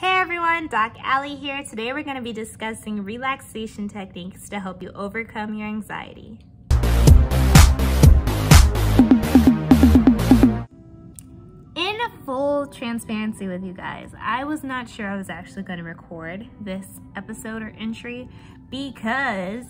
Hey everyone, Doc Allie here. Today we're going to be discussing relaxation techniques to help you overcome your anxiety. In full transparency with you guys, I was not sure I was actually going to record this episode or entry because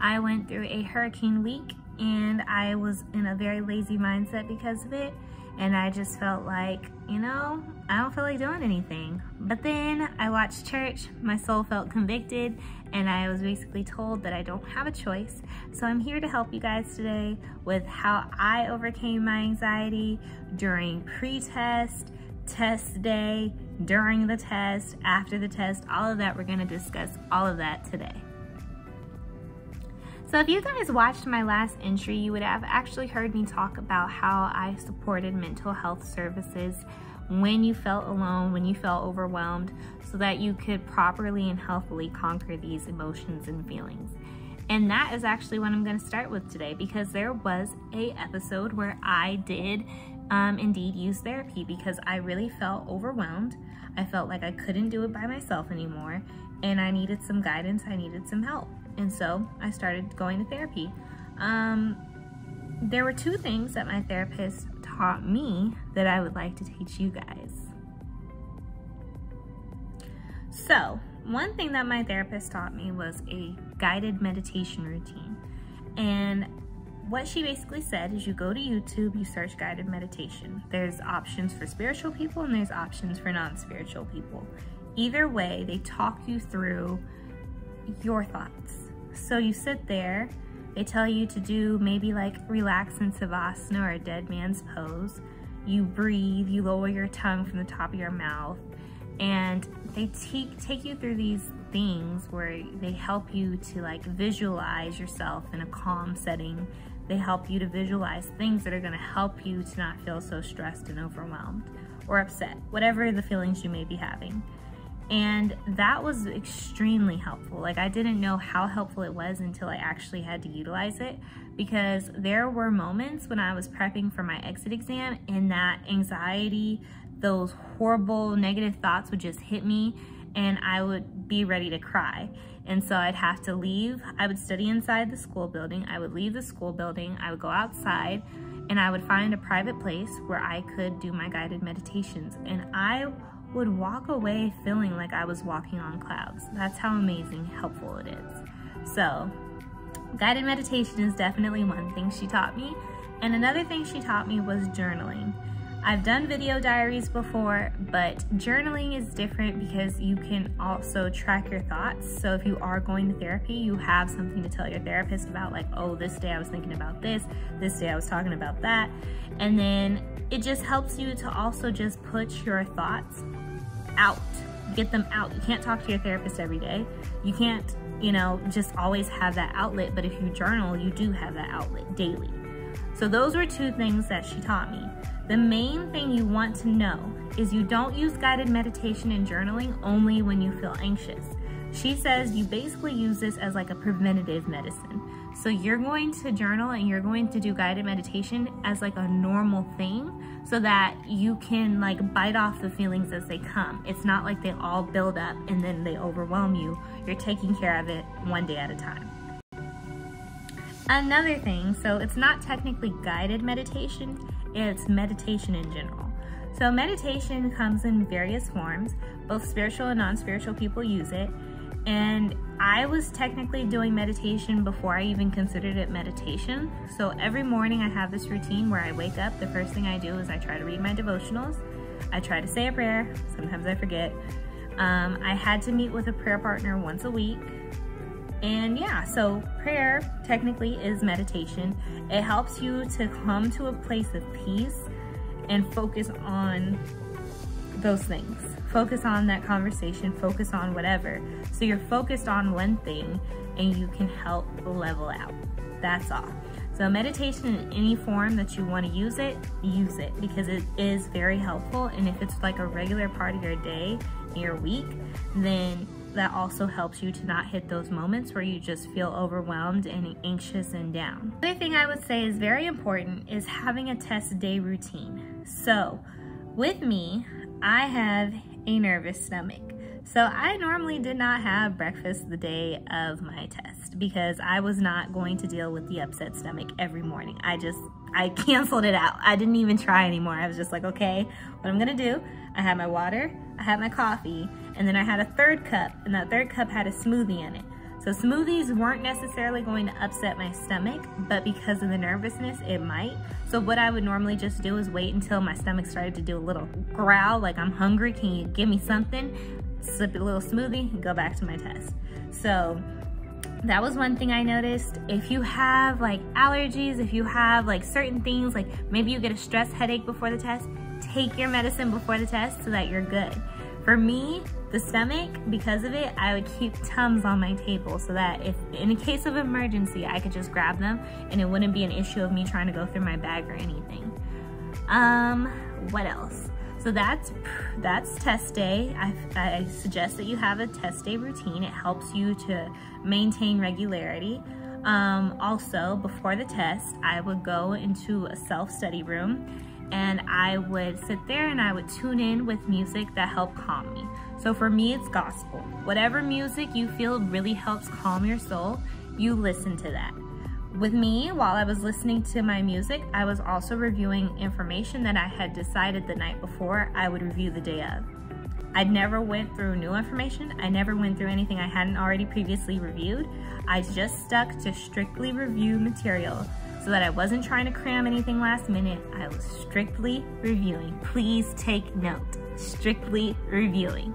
I went through a hurricane week and I was in a very lazy mindset because of it and I just felt like, you know, I don't feel like doing anything. But then I watched church, my soul felt convicted, and I was basically told that I don't have a choice. So I'm here to help you guys today with how I overcame my anxiety during pre-test, test day, during the test, after the test, all of that. We're gonna discuss all of that today. So if you guys watched my last entry, you would have actually heard me talk about how I supported mental health services when you felt alone, when you felt overwhelmed, so that you could properly and healthily conquer these emotions and feelings. And that is actually what I'm going to start with today because there was a episode where I did um, indeed use therapy because I really felt overwhelmed. I felt like I couldn't do it by myself anymore and I needed some guidance, I needed some help. And so I started going to therapy. Um, there were two things that my therapist taught me that I would like to teach you guys. So, one thing that my therapist taught me was a guided meditation routine. And what she basically said is you go to YouTube, you search guided meditation. There's options for spiritual people and there's options for non-spiritual people. Either way, they talk you through your thoughts. So you sit there, they tell you to do maybe like relax in Savasana or a dead man's pose. You breathe, you lower your tongue from the top of your mouth, and they take, take you through these things where they help you to like visualize yourself in a calm setting. They help you to visualize things that are gonna help you to not feel so stressed and overwhelmed or upset, whatever the feelings you may be having. And that was extremely helpful. Like I didn't know how helpful it was until I actually had to utilize it because there were moments when I was prepping for my exit exam and that anxiety, those horrible negative thoughts would just hit me and I would be ready to cry. And so I'd have to leave. I would study inside the school building. I would leave the school building. I would go outside and I would find a private place where I could do my guided meditations. And I would walk away feeling like I was walking on clouds. That's how amazing helpful it is. So guided meditation is definitely one thing she taught me. And another thing she taught me was journaling. I've done video diaries before, but journaling is different because you can also track your thoughts. So if you are going to therapy, you have something to tell your therapist about like, oh, this day I was thinking about this, this day I was talking about that. And then it just helps you to also just put your thoughts out, get them out. You can't talk to your therapist every day. You can't, you know, just always have that outlet, but if you journal, you do have that outlet daily. So those were two things that she taught me. The main thing you want to know is you don't use guided meditation and journaling only when you feel anxious. She says you basically use this as like a preventative medicine. So you're going to journal and you're going to do guided meditation as like a normal thing so that you can like bite off the feelings as they come. It's not like they all build up and then they overwhelm you. You're taking care of it one day at a time. Another thing, so it's not technically guided meditation, it's meditation in general. So meditation comes in various forms, both spiritual and non-spiritual people use it. And I was technically doing meditation before I even considered it meditation. So every morning I have this routine where I wake up. The first thing I do is I try to read my devotionals. I try to say a prayer. Sometimes I forget. Um, I had to meet with a prayer partner once a week. And yeah, so prayer technically is meditation. It helps you to come to a place of peace and focus on those things. Focus on that conversation, focus on whatever. So you're focused on one thing and you can help level out. That's all. So meditation in any form that you want to use it, use it because it is very helpful. And if it's like a regular part of your day, your week, then that also helps you to not hit those moments where you just feel overwhelmed and anxious and down. Another thing I would say is very important is having a test day routine. So with me, I have a nervous stomach. So I normally did not have breakfast the day of my test because I was not going to deal with the upset stomach every morning. I just, I canceled it out. I didn't even try anymore. I was just like, okay, what I'm gonna do, I had my water, I had my coffee, and then I had a third cup, and that third cup had a smoothie in it. So smoothies weren't necessarily going to upset my stomach, but because of the nervousness, it might. So what I would normally just do is wait until my stomach started to do a little growl, like I'm hungry, can you give me something? Sip a little smoothie and go back to my test. So that was one thing I noticed. If you have like allergies, if you have like certain things, like maybe you get a stress headache before the test, take your medicine before the test so that you're good. For me, the stomach, because of it, I would keep Tums on my table so that if in a case of emergency, I could just grab them and it wouldn't be an issue of me trying to go through my bag or anything. Um, what else? So that's that's test day. I, I suggest that you have a test day routine. It helps you to maintain regularity. Um, also, before the test, I would go into a self-study room and I would sit there and I would tune in with music that helped calm me. So for me, it's gospel. Whatever music you feel really helps calm your soul, you listen to that. With me, while I was listening to my music, I was also reviewing information that I had decided the night before I would review the day of. I never went through new information. I never went through anything I hadn't already previously reviewed. I just stuck to strictly review material so that I wasn't trying to cram anything last minute. I was strictly reviewing. Please take note, strictly reviewing.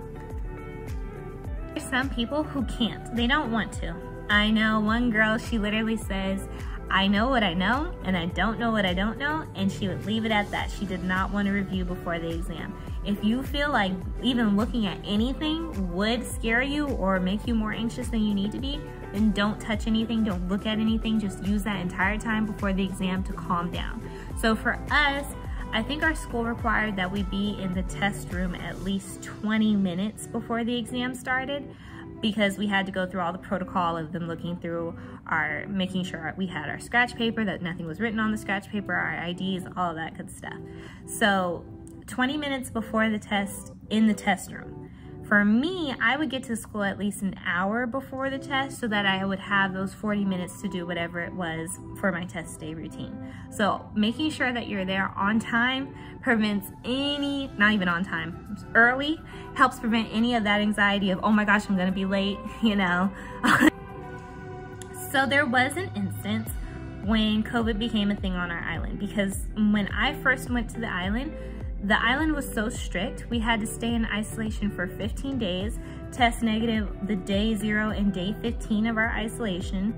Some people who can't, they don't want to. I know one girl, she literally says, I know what I know and I don't know what I don't know and she would leave it at that. She did not want to review before the exam. If you feel like even looking at anything would scare you or make you more anxious than you need to be, then don't touch anything, don't look at anything, just use that entire time before the exam to calm down. So for us, I think our school required that we be in the test room at least 20 minutes before the exam started because we had to go through all the protocol of them looking through our, making sure we had our scratch paper, that nothing was written on the scratch paper, our IDs, all that good stuff. So 20 minutes before the test in the test room. For me, I would get to school at least an hour before the test so that I would have those 40 minutes to do whatever it was for my test day routine. So making sure that you're there on time prevents any, not even on time, early, helps prevent any of that anxiety of, oh my gosh, I'm gonna be late, you know. so there was an instance when COVID became a thing on our island because when I first went to the island, the island was so strict, we had to stay in isolation for 15 days, test negative the day zero and day 15 of our isolation,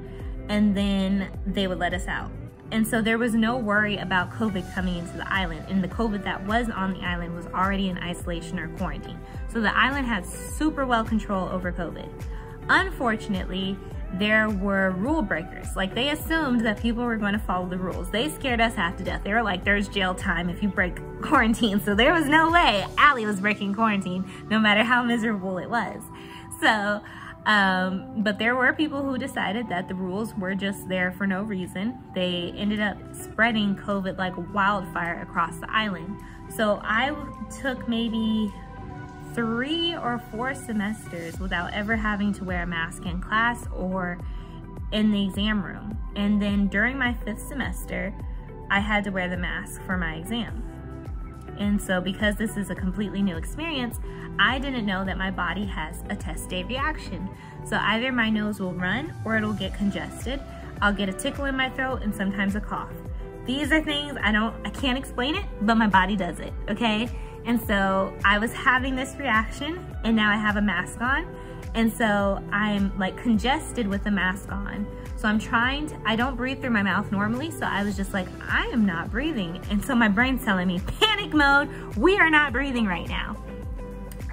and then they would let us out. And so there was no worry about COVID coming into the island. And the COVID that was on the island was already in isolation or quarantine. So the island had super well control over COVID. Unfortunately, there were rule breakers. Like they assumed that people were going to follow the rules. They scared us half to death. They were like, there's jail time if you break quarantine. So there was no way Allie was breaking quarantine, no matter how miserable it was. So, um, but there were people who decided that the rules were just there for no reason. They ended up spreading COVID like wildfire across the island. So I took maybe three or four semesters without ever having to wear a mask in class or in the exam room. And then during my fifth semester, I had to wear the mask for my exam. And so because this is a completely new experience, I didn't know that my body has a test day reaction. So either my nose will run or it'll get congested. I'll get a tickle in my throat and sometimes a cough. These are things I don't, I can't explain it, but my body does it, okay? And so I was having this reaction and now I have a mask on. And so I'm like congested with the mask on. So I'm trying to, I don't breathe through my mouth normally. So I was just like, I am not breathing. And so my brain's telling me, panic mode, we are not breathing right now.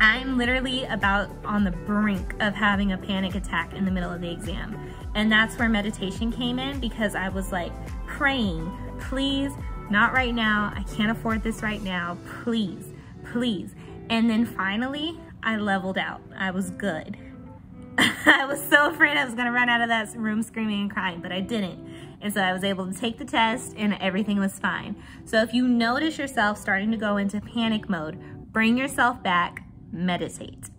I'm literally about on the brink of having a panic attack in the middle of the exam. And that's where meditation came in because I was like praying, please, not right now. I can't afford this right now. Please please. And then finally, I leveled out. I was good. I was so afraid I was gonna run out of that room screaming and crying, but I didn't. And so I was able to take the test and everything was fine. So if you notice yourself starting to go into panic mode, bring yourself back, meditate.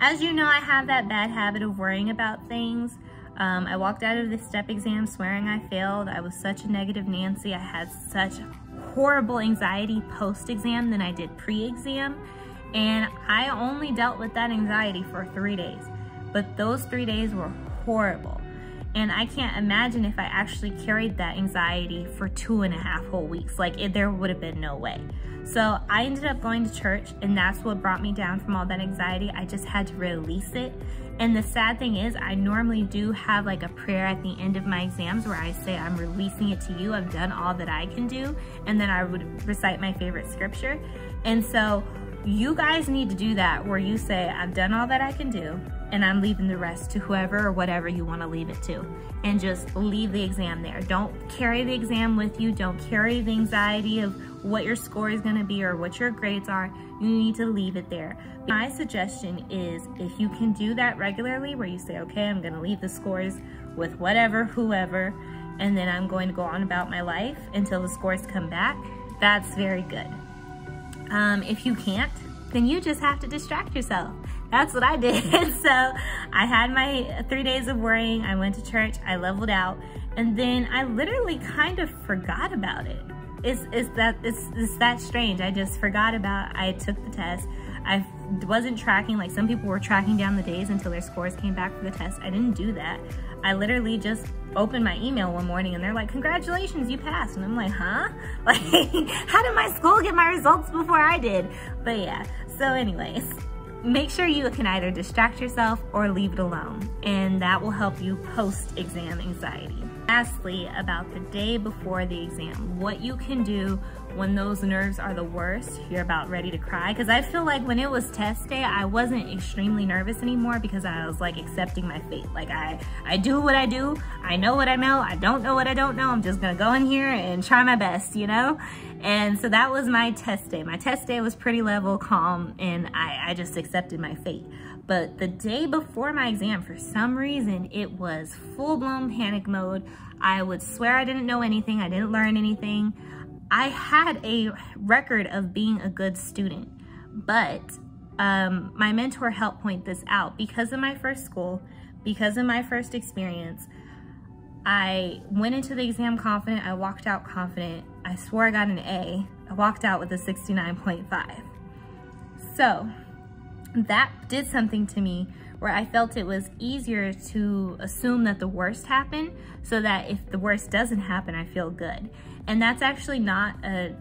As you know, I have that bad habit of worrying about things. Um, I walked out of the step exam swearing I failed. I was such a negative Nancy. I had such horrible anxiety post-exam than I did pre-exam. And I only dealt with that anxiety for three days. But those three days were horrible. And I can't imagine if I actually carried that anxiety for two and a half whole weeks. Like it, there would have been no way. So I ended up going to church and that's what brought me down from all that anxiety. I just had to release it. And the sad thing is I normally do have like a prayer at the end of my exams where I say, I'm releasing it to you. I've done all that I can do. And then I would recite my favorite scripture. And so you guys need to do that where you say, I've done all that I can do and I'm leaving the rest to whoever or whatever you want to leave it to. And just leave the exam there. Don't carry the exam with you. Don't carry the anxiety of what your score is going to be or what your grades are. You need to leave it there. My suggestion is if you can do that regularly where you say, okay, I'm going to leave the scores with whatever, whoever, and then I'm going to go on about my life until the scores come back, that's very good. Um, if you can't, then you just have to distract yourself. That's what I did. so I had my three days of worrying. I went to church, I leveled out, and then I literally kind of forgot about it. It's, it's that it's, it's that strange. I just forgot about I took the test. I wasn't tracking like some people were tracking down the days until their scores came back for the test. I didn't do that. I literally just opened my email one morning and they're like, congratulations, you passed. And I'm like, huh? Like, how did my school get my results before I did? But yeah, so anyways, make sure you can either distract yourself or leave it alone, and that will help you post-exam anxiety. Lastly, about the day before the exam, what you can do when those nerves are the worst, you're about ready to cry. Because I feel like when it was test day, I wasn't extremely nervous anymore because I was like accepting my fate. Like I, I do what I do, I know what I know, I don't know what I don't know, I'm just gonna go in here and try my best, you know? And so that was my test day. My test day was pretty level, calm, and I, I just accepted my fate. But the day before my exam, for some reason, it was full-blown panic mode. I would swear I didn't know anything. I didn't learn anything. I had a record of being a good student, but um, my mentor helped point this out. Because of my first school, because of my first experience, I went into the exam confident, I walked out confident, I swore I got an A, I walked out with a 69.5. So that did something to me where I felt it was easier to assume that the worst happened so that if the worst doesn't happen, I feel good. And that's actually not a,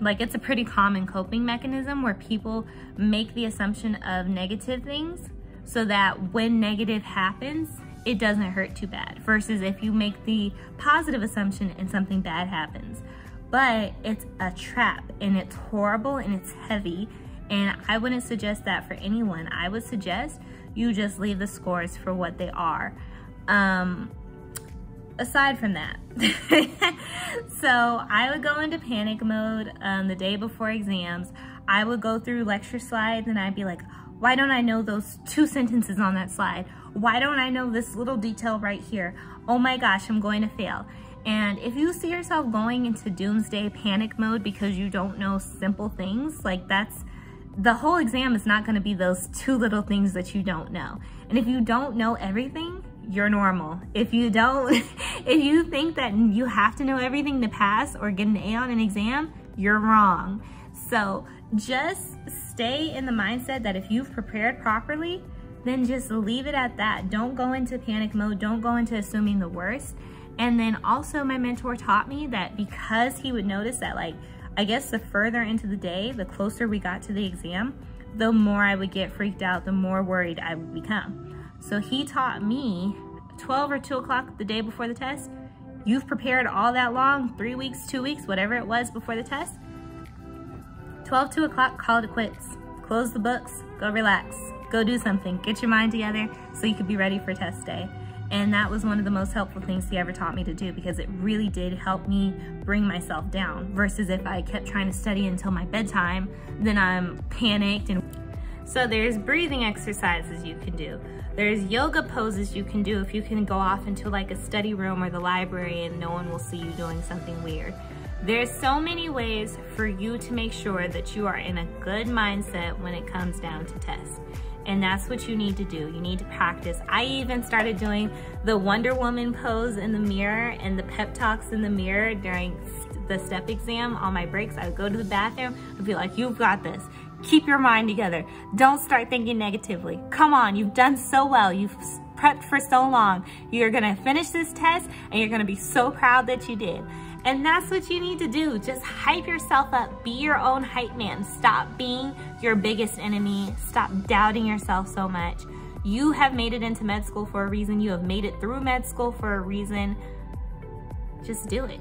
like it's a pretty common coping mechanism where people make the assumption of negative things so that when negative happens, it doesn't hurt too bad versus if you make the positive assumption and something bad happens. But it's a trap and it's horrible and it's heavy and I wouldn't suggest that for anyone. I would suggest you just leave the scores for what they are. Um, aside from that, so I would go into panic mode um, the day before exams. I would go through lecture slides and I'd be like, why don't I know those two sentences on that slide? Why don't I know this little detail right here? Oh my gosh, I'm going to fail. And if you see yourself going into doomsday panic mode because you don't know simple things, like that's, the whole exam is not gonna be those two little things that you don't know. And if you don't know everything, you're normal. If you don't, if you think that you have to know everything to pass or get an A on an exam, you're wrong. So just stay in the mindset that if you've prepared properly, then just leave it at that. Don't go into panic mode. Don't go into assuming the worst. And then also my mentor taught me that because he would notice that like, I guess the further into the day, the closer we got to the exam, the more I would get freaked out, the more worried I would become. So he taught me 12 or 2 o'clock the day before the test, you've prepared all that long, three weeks, two weeks, whatever it was before the test, 12, 2 o'clock, call it quits. Close the books, go relax, go do something, get your mind together so you could be ready for test day. And that was one of the most helpful things he ever taught me to do because it really did help me bring myself down versus if I kept trying to study until my bedtime, then I'm panicked. And So there's breathing exercises you can do. There's yoga poses you can do if you can go off into like a study room or the library and no one will see you doing something weird. There's so many ways for you to make sure that you are in a good mindset when it comes down to tests. And that's what you need to do. You need to practice. I even started doing the Wonder Woman pose in the mirror and the pep talks in the mirror during the step exam on my breaks. I would go to the bathroom and be like, you've got this. Keep your mind together. Don't start thinking negatively. Come on, you've done so well. You've prepped for so long. You're gonna finish this test and you're gonna be so proud that you did. And that's what you need to do. Just hype yourself up. Be your own hype man. Stop being your biggest enemy. Stop doubting yourself so much. You have made it into med school for a reason. You have made it through med school for a reason. Just do it.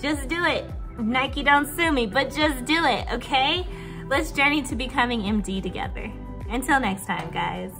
Just do it. Nike don't sue me, but just do it, okay? Let's journey to becoming MD together. Until next time, guys.